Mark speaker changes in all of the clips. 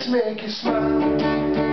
Speaker 1: to make you smile.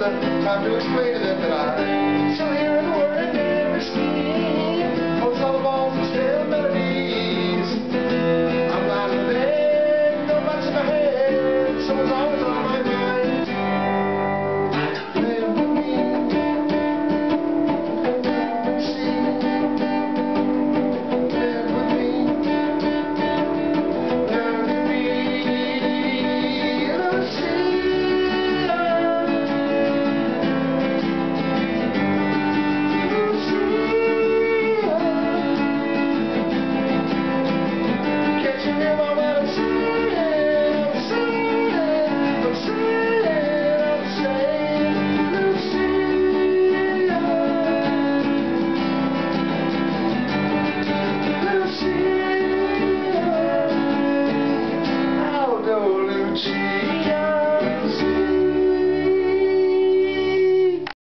Speaker 1: time to explain to them that I